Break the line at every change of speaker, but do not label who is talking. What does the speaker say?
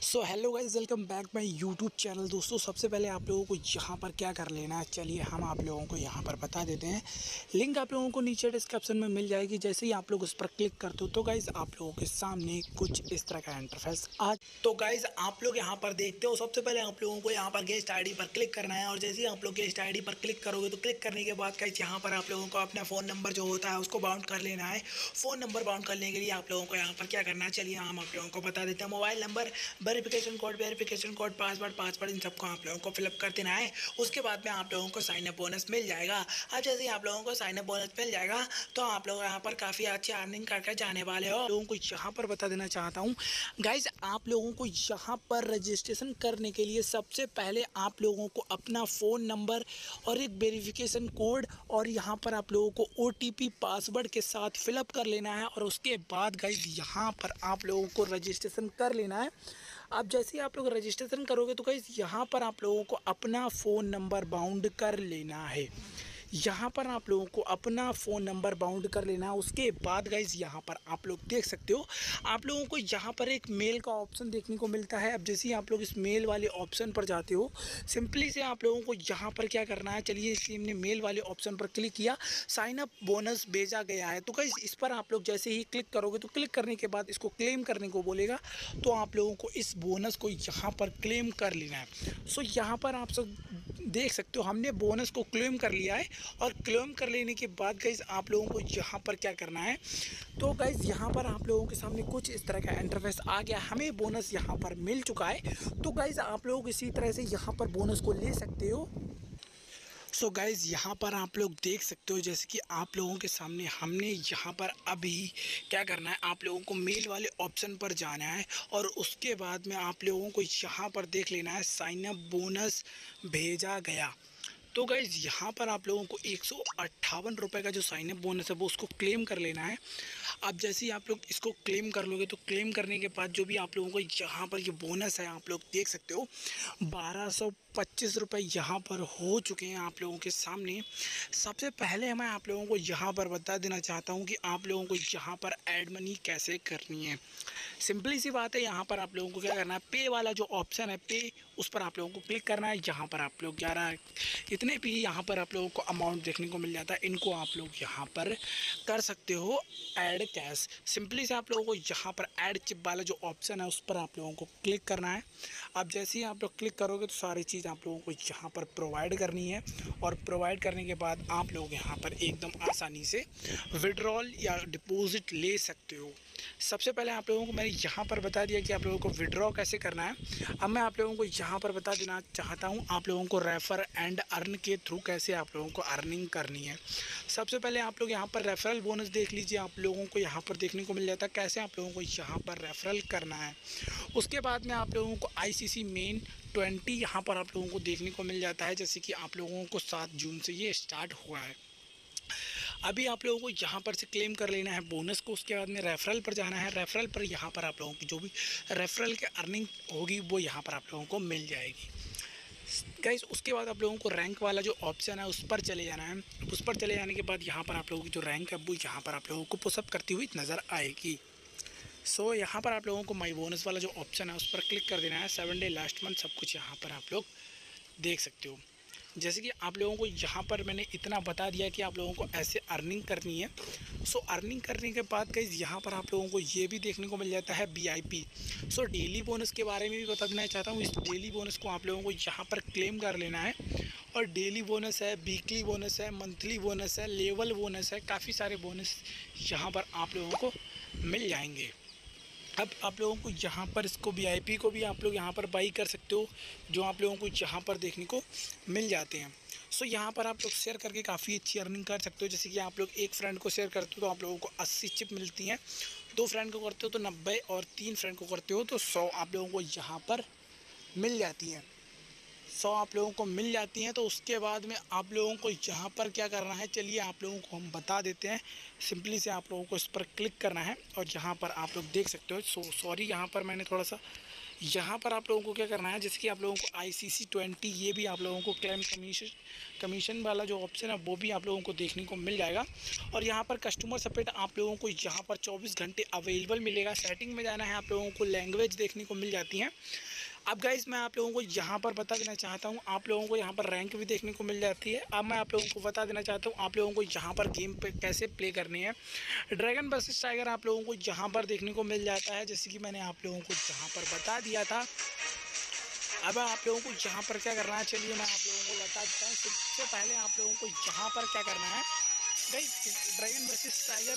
So hello guys welcome back my YouTube channel दोस्तों, सबसे पहले आप लोगों को यहाँ पर क्या कर लेना है, चलिए हम आप लोगों को यहाँ पर बता देते हैं। लिंक आप लोगों को नीचे डिस्क्रिप्शन में मिल जाएगी। जैसे ही आप लोग उस पर क्लिक करते हो तो गाइज़ आप लोगों के सामने कुछ इस तरह का इंटरफेस आज तो गाइज़ आप लोग यहाँ पर देखते हो, सबसे पहले आप लोगों को यहाँ पर गेस्ट आईडी पर क्लिक करना है। और जैसे ही आप लोग गेस्ट आईडी पर क्लिक करोगे तो क्लिक करने के बाद गाइज़ यहाँ पर आप लोगों को अपना फ़ोन नंबर जो होता है, उसको बाउंड कर लेना है। फ़ोन नंबर बाउंड करने के लिए आप लोगों को यहाँ पर क्या करना है, चलिए हम आप लोगों को बता देते हैं। Mobile number verification code verification code password password इन सबको आप लोगों को फिलअप कर देना है। उसके बाद में आप लोगों को साइन अप बोनस मिल जाएगा। अब जैसे आप लोगों को साइन अप बोनस मिल जाएगा तो आप लोग यहाँ पर काफ़ी अच्छी अर्निंग करके जाने वाले हो। लोगों को यहाँ पर बता देना चाहता हूँ। गाइज़ आप लोगों को यहाँ पर रजिस्ट्रेशन करने के लिए सबसे पहले आप लोगों को अपना फ़ोन नंबर और एक वेरीफिकेशन कोड और यहाँ पर आप लोगों को ओटीपी पासवर्ड के साथ फिलअप कर लेना है। और उसके बाद गाइज़ यहाँ पर आप लोगों को रजिस्ट्रेशन कर लेना है। अब जैसे ही आप लोग रजिस्ट्रेशन करोगे तो कहीं यहाँ पर आप लोगों को अपना फ़ोन नंबर बाउंड कर लेना है। यहाँ पर आप लोगों को अपना फ़ोन नंबर बाउंड कर लेना है। उसके बाद गाइज़ यहाँ पर आप लोग देख सकते हो। आप लोगों को यहाँ पर एक मेल का ऑप्शन देखने को मिलता है। अब जैसे ही आप लोग इस मेल वाले ऑप्शन पर जाते हो सिंपली से आप लोगों को यहाँ पर क्या करना है? चलिए इसी हमने मेल वाले ऑप्शन पर क्लिक किया। साइन अप बोनस भेजा गया है। तो गाइज़ इस पर आप लोग जैसे ही क्लिक करोगे तो क्लिक करने के बाद इसको क्लेम करने को बोलेगा। तो आप लोगों को इस बोनस को यहाँ पर क्लेम कर लेना है। सो यहाँ पर आप सब देख सकते हो, हमने बोनस को क्लेम कर लिया है और क्लेम कर लेने के बाद गाइज़ आप लोगों को यहाँ पर क्या करना है? तो गाइज़ यहाँ पर आप लोगों के सामने कुछ इस तरह का इंटरफेस आ गया, हमें बोनस यहाँ पर मिल चुका है। तो गाइज़ आप लोग इसी तरह से यहाँ पर बोनस को ले सकते हो। सो so गाइज़ यहाँ पर आप लोग देख सकते हो जैसे कि आप लोगों के सामने हमने यहाँ पर अभी क्या करना है, आप लोगों को मेल वाले ऑप्शन पर जाना है और उसके बाद में आप लोगों को यहाँ पर देख लेना है साइन अप बोनस भेजा गया। तो गाइज़ यहाँ पर आप लोगों को एक रुपए का जो साइन अप बोनस है, वो उसको क्लेम कर लेना है। अब जैसे ही आप लोग इसको क्लेम कर लोगे तो क्लेम करने के बाद जो भी आप लोगों को यहाँ पर ये बोनस है, आप लोग देख सकते हो, बारह सौ पच्चीस रुपये यहाँ पर हो चुके हैं आप लोगों के सामने। सबसे पहले मैं आप लोगों को यहाँ पर बता देना चाहता हूँ कि आप लोगों को यहाँ पर ऐड मनी कैसे करनी है। सिंपली सी बात है, यहाँ पर आप लोगों को क्या करना है पे वाला जो ऑप्शन है पे उस पर आप लोगों को क्लिक करना है, यहाँ पर आप लोग ग्यारह इतने भी यहाँ पर आप लोगों को अमाउंट देखने को मिल जाता है, इनको आप लोग यहाँ पर कर सकते हो ऐड कैश सिंपली से आप लोगों को यहाँ पर ऐड चिप वाला जो ऑप्शन है, उस पर आप लोगों को क्लिक करना है। अब जैसे ही आप लोग क्लिक करोगे तो सारी चीज़ आप लोगों को यहाँ पर प्रोवाइड करनी है। और प्रोवाइड करने के बाद आप लोग यहाँ पर एकदम आसानी से विड्रॉल या डिपॉज़िट ले सकते हो। सबसे पहले आप लोगों को मैंने यहाँ पर बता दिया कि आप लोगों को विड्रॉ कैसे करना है। अब मैं आप लोगों को यहाँ पर बता देना चाहता हूँ, आप लोगों को रेफ़र एंड अर्न के थ्रू कैसे आप लोगों को अर्निंग करनी है। सबसे पहले आप लोग यहाँ पर रेफरल बोनस देख लीजिए। आप लोगों को यहाँ पर देखने को मिल जाता है कैसे आप लोगों को यहाँ पर रेफरल करना है। उसके बाद में आप लोगों को आईसीसी मेन ट्वेंटी यहाँ पर आप लोगों को देखने को मिल जाता है, जैसे कि आप लोगों को सात जून से ये स्टार्ट हुआ है। अभी आप लोगों को यहाँ पर से क्लेम कर लेना है बोनस को, उसके बाद में रेफरल पर जाना है। रेफरल पर यहाँ पर आप लोगों की जो भी रेफरल की अर्निंग होगी, वो यहाँ पर आप लोगों को मिल जाएगी। गाइस उसके बाद आप लोगों को रैंक वाला जो ऑप्शन है उस पर चले जाना है। उस पर चले जाने के बाद यहाँ पर आप लोगों की जो रैंक है वो यहाँ पर आप लोगों को पुसअप करती हुई नज़र आएगी। सो so, यहाँ पर आप लोगों को माई बोनस वाला जो ऑप्शन है उस पर क्लिक कर देना है। सेवन डे लास्ट मंथ सब कुछ यहाँ पर आप लोग देख सकते हो। जैसे कि आप लोगों को यहाँ पर मैंने इतना बता दिया कि आप लोगों को ऐसे अर्निंग करनी है। सो अर्निंग करने के बाद कहीं यहाँ पर आप लोगों को ये भी देखने को मिल जाता है बी सो डेली बोनस के बारे में भी बता देना चाहता हूँ। इस डेली बोनस को आप लोगों को यहाँ पर क्लेम कर लेना है। और डेली बोनस है वीकली बोनस है मंथली बोनस है लेवल बोनस है, काफ़ी सारे बोनस यहाँ पर आप लोगों को मिल जाएँगे। अब आप लोगों को यहाँ पर इसको वी को भी आप लोग यहाँ पर बाई कर सकते हो जो आप लोगों को यहाँ पर देखने को मिल जाते हैं। सो so, यहाँ पर आप लोग शेयर करके काफ़ी अच्छी अर्निंग कर सकते हो। जैसे कि आप लोग एक फ्रेंड को शेयर करते हो तो आप लोगों को अस्सी चिप मिलती हैं। दो फ्रेंड को करते हो तो नब्बे और तीन फ्रेंड को करते हो तो सौ आप लोगों को यहाँ पर मिल जाती हैं। सौ आप लोगों को मिल जाती हैं तो उसके बाद में आप लोगों को यहाँ पर क्या करना है चलिए आप लोगों को हम बता देते हैं सिंपली से आप लोगों को इस पर क्लिक करना है और यहाँ पर आप लोग देख सकते हो सो सॉरी यहाँ पर मैंने थोड़ा सा यहाँ पर आप लोगों को क्या करना है जैसे कि आप लोगों को आई सी सी ट्वेंटी ये भी आप लोगों को क्लेम कमीशन कमीशन वाला जो ऑप्शन है वो भी आप लोगों को देखने को मिल जाएगा और यहाँ पर कस्टमर सपोर्ट आप लोगों को यहाँ पर 24 घंटे अवेलेबल मिलेगा सेटिंग में जाना है आप लोगों को लैंग्वेज देखने को मिल जाती है अब गाइज़ मैं आप लोगों को यहाँ पर बता देना चाहता हूँ, आप लोगों को यहाँ पर रैंक भी देखने को मिल जाती है। अब मैं आप लोगों को बता देना चाहता हूँ, आप लोगों को यहाँ पर गेम पे कैसे प्ले करनी है। ड्रैगन वर्सेस टाइगर आप लोगों को यहाँ पर देखने को मिल जाता है, जैसे कि मैंने आप लोगों को यहाँ पर बता दिया था। अब आप लोगों को यहाँ पर क्या करना है, चलिए मैं आप लोगों को बता देता हूँ। सबसे पहले आप लोगों को यहाँ पर क्या करना है। गई ड्रैगन वर्सेस टाइगर